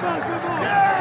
Bergamo! Bergamo!